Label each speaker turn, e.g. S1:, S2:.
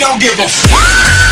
S1: don't give a fuck.